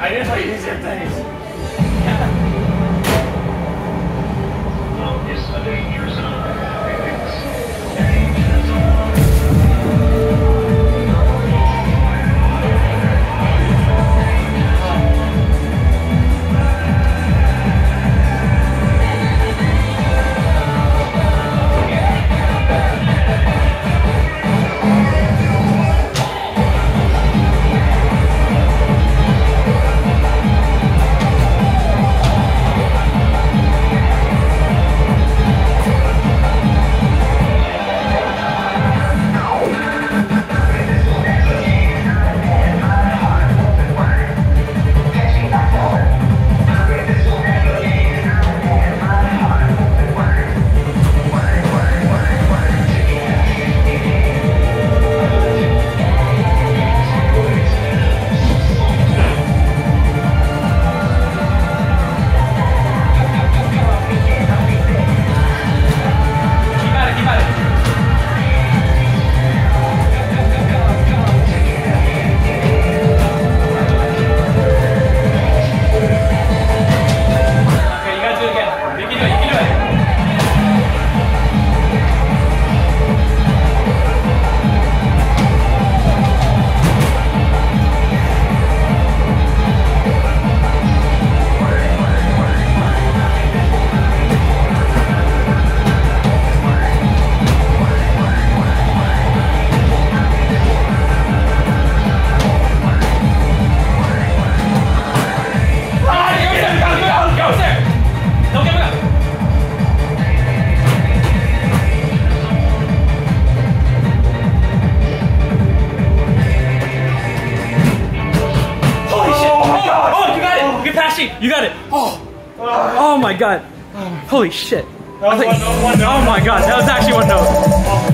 I didn't tell you these are things. You got it. Oh. Oh my god. Holy shit. That was one note, one note. Oh my god, that was actually one note.